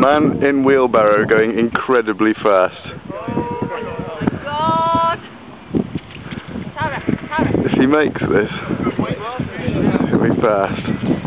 Man in wheelbarrow going incredibly fast. God! If he makes this, he'll be fast.